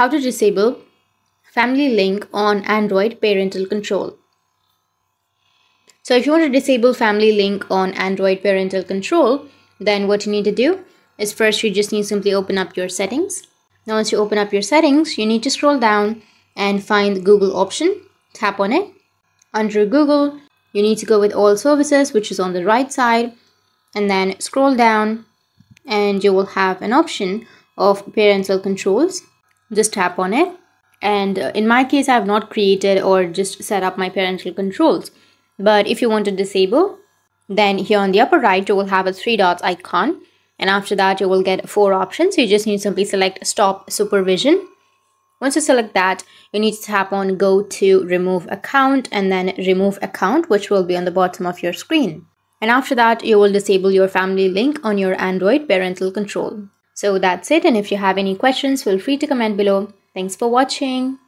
how to disable family link on Android parental control. So if you want to disable family link on Android parental control, then what you need to do is first you just need simply open up your settings. Now once you open up your settings, you need to scroll down and find the Google option. Tap on it. Under Google, you need to go with all services, which is on the right side, and then scroll down and you will have an option of parental controls. Just tap on it. And uh, in my case, I have not created or just set up my parental controls. But if you want to disable, then here on the upper right, you will have a three dots icon. And after that, you will get four options. You just need to simply select stop supervision. Once you select that, you need to tap on go to remove account and then remove account, which will be on the bottom of your screen. And after that, you will disable your family link on your Android parental control. So that's it. And if you have any questions, feel free to comment below. Thanks for watching.